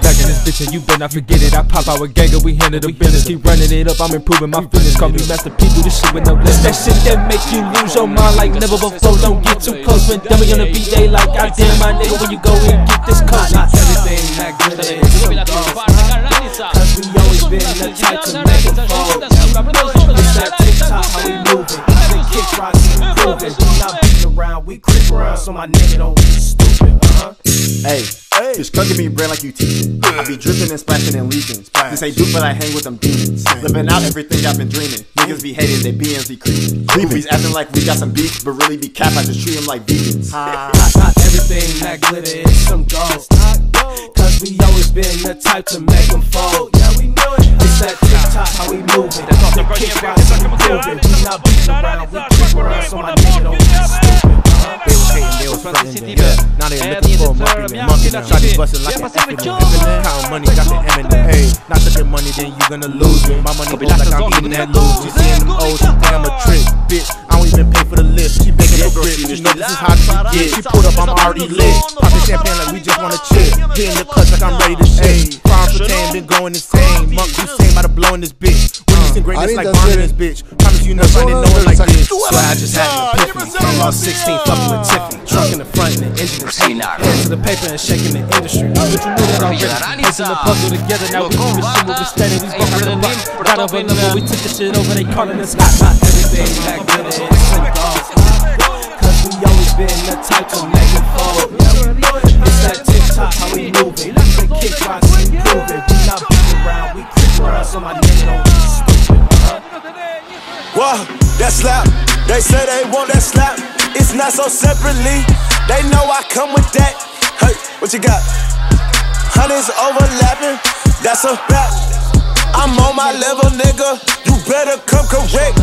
Back in this bitch and you better not forget it. I pop out with Gaga, we handle the business. Keep running it up, I'm improving my fitness. Call me Master P, do this shit with no limits. That shit that make you lose your mind like never before. Don't get too close, when dummy on the BJ like goddamn my nigga when you go and get this. Not everything that good is Dove la. Cause we always been the type to make it fall. It's that TikTok, how we moving. The kick rocks, we moving. We not beating around, we creep around, so my nigga don't be stupid, uh-huh. Hey, just come give me bread like you teaching. I be dripping and splashing and leaking. This ain't Duke, but I hang with them demons. Living out everything I've been dreaming. Niggas be hating, they BMZ creeping. Creepies acting like we got some beef, but really be cap. I just treat them like vegans. Not, not everything that glitter is some gold. Cause we always been the type to make them fold. That TikTok, how we moving. The kick rocks, we moving. We not beating around, we creep around, so my nigga don't be stupid. uh-huh. They was hating, they yeah. Now they looking for a monkey. Monkey now. Shotty bustin' like an Eminem. Count money, got the Eminem. Hey, not to get money, then you gonna lose it. My money goes like I'm eating that lose. You seeing them think I'm a trick, bitch. Even pay for the lift. She begging for grip. She know this is how she get. She pulled up, I'm already lit. Poppin' champagne like we just wanna chill. Hitting the clutch like I'm ready to shit. Farm for tan, been going insane. Monk Hussein about to blow in this bitch. And greatness like Barney in this bitch. Promise you never find it no one like this. Swear I just had an epiphany. I'm all 16, fucking with Tiffany. Trunk in the front and the engine is heating. Hands to the paper and shaking the industry. But you know that already. Putting the puzzle together, now we keep it simple. We steady, these fucking the buck. Got the level, we took the shit over, they calling us hot. Not everything is some gold. Cause we always been the type to make it fold. Not so separately. They know I come with that. Hey, what you got? Hundreds overlapping. That's a fact. I'm on my level, nigga. You better come correct.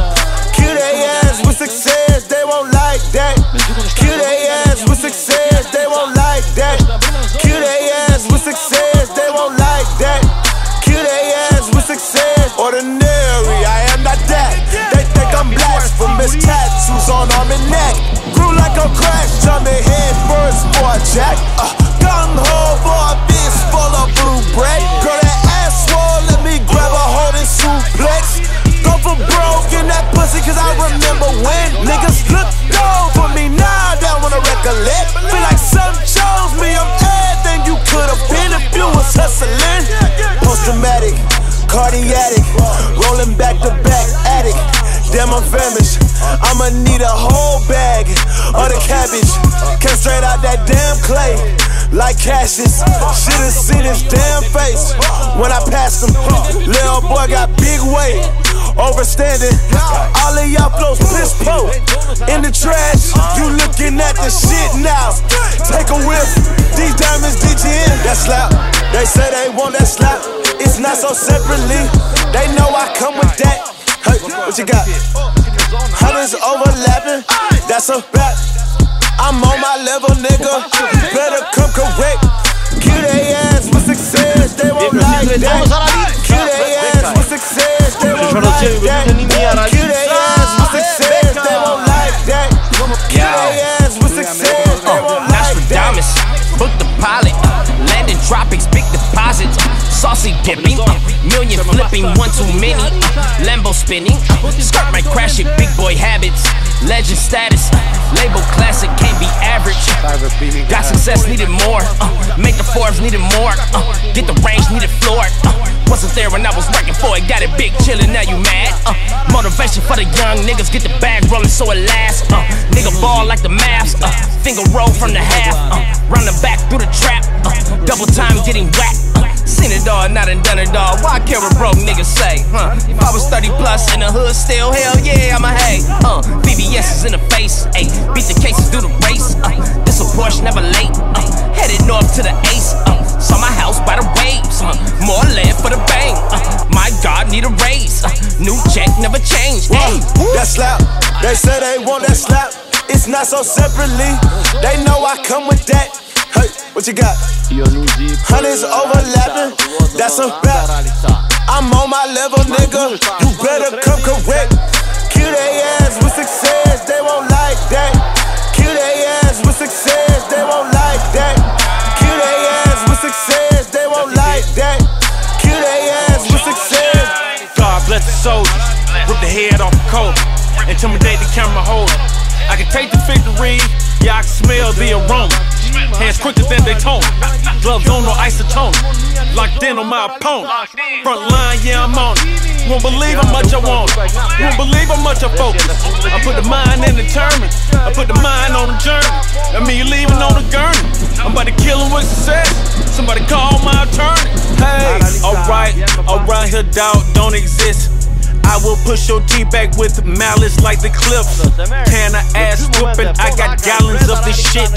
Kill they ass with success. They won't like that. Kill they ass with success. Jumping head first for a jack. Uh, gung ho for a fist full of blue bread. Girl, that ass swole, let me grab a hold and suplex. Go for broke in that pussy, cause I remember when niggas looked over me. Now they wanna recollect. Feel like some chose me, I'm everything you could've been if you was hustling. Post traumatic, cardiac, rolling back to back, addict. Damn, I'm famished. I'ma need a whole bag of the cabbage. Came straight out that damn clay. Like Cassius, should've seen his damn face when I passed him. Little boy got big weight, overstanding. All of y'all flows piss po in the trash. You looking at the shit now? Take a whiff. These diamonds in? That slap. They say they want that slap. It's not so separately. They know I come with that. Hey, what you got? Hundreds overlapping. That's a fact. I'm on my level, nigga. Better come correct. Kill they ass with success. They won't like that. Kill they ass with success. They won't like that. Kill they ass with success. They won't like that. Kill they ass with success. They won't like that. Book the pilot. Landing tropics, big deposits. Saucy dipping, million flipping, one too many. Spinning, skirt might crash it, big boy habits. Legend status, label classic, can't be average. Got success, needed more. Uh, make the Forbes, needed more. Uh, get the range, needed floor. Uh, wasn't there when I was working for it, got it big chillin', now you mad. Uh, motivation for the young niggas, get the bag rollin' so it lasts. Uh, nigga ball like the maps, uh, finger roll from the half. Uh, run the back through the trap, uh, double time getting whacked. Uh, seen it all, not and done it all. Why care what broke niggas say? Huh? If I was 30 plus in the hood, still hell yeah, I'm a hey. Uh, BBS is in the face, ayy. Beat the cases, do the race. Uh, this a Porsche, never late. Uh, headed north to the ace. Uh, saw my house by the waves. Uh, more land for the bang. Uh, my God, need a raise. Uh, new check, never change. Hey, That slap. They say they want that slap. It's not so separately. They know I come with that. Hey, what you got? Hundreds overlapping, that's a rap. I'm on my level, nigga. You better come correct. Kill they ass with success, they won't like that. Kill they ass with success, they won't like that. Kill they ass with success, they won't like that. Kill they ass with success. God bless the soldiers. Rip the head off the coat. Intimidate the camera holder. I can take the victory yeah, I smell the aroma. Hands quicker than they Daytona, gloves on no isotone, locked in on my opponent. Front line, yeah, I'm on it. Won't believe how much I want. Won't believe how much I focus. I put the mind in the tournament. I put the mind on the journey. I mean, you leaving on the gurney. I'm about to kill him with success. Somebody call my attorney. Hey, alright, around here doubt don't exist. I will push your T back with malice like the clips. Can I ass whooping? I got gallons of this shit.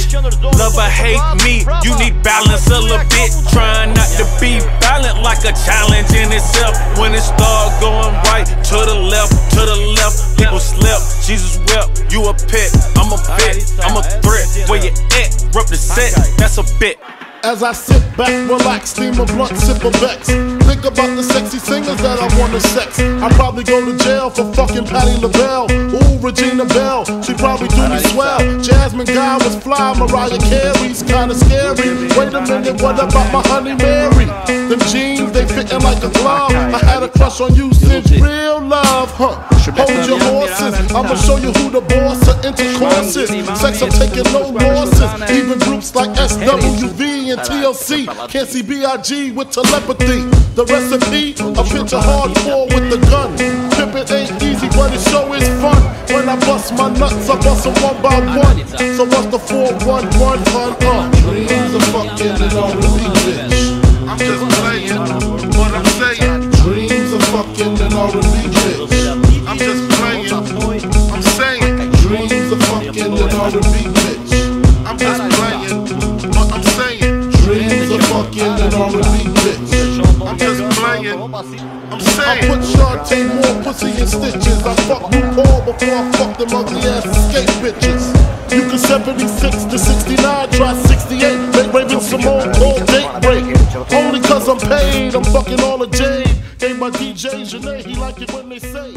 Love or hate me, you need balance a little bit. Trying not to be violent like a challenge in itself. When it start going right to the left, to the left, people slip. Jesus wept, you a pet, I'm a vet, I'm a threat. Where you at? Represent, that's a bit. As I sit back, relax, steam a blunt, sip a Becks. Think about the sexy singers that I wanna sex. I probably go to jail for fucking Patti LaBelle. Ooh, Regina Belle, she probably do me swell. Jasmine Guy was fly, Mariah Carey's kinda scary. Wait a minute, what about my honey Mary? Them jeans, they fitting like a glove. I had a crush on you since real love, huh? Hold your horses, I'ma show you who the boss of intercourse is. Sex, I'm taking no losses. Even groups like SWV and TLC can't see B.I.G. with telepathy. The recipe, a picture hardcore with the gun. Pimpin' ain't easy, but it sure is fun. When I bust my nuts, I bust them one by one. So what's the 411 fun? Uh, dreams of fucking and all the bitch. I'm just playing what I'm saying. Dreams of fucking and all the bitch. I'm just playing. I'm saying. Dreams of fucking and all the bitch. I'm put Shantae more pussy in stitches. I fuck RuPaul before I fuck them ugly ass escape bitches. You can 76 to 69, try 68. Make Raven-Symoné call date break. Only cause I'm paid, I'm fucking all the jade. Gave my DJ Janae, he like it when they say.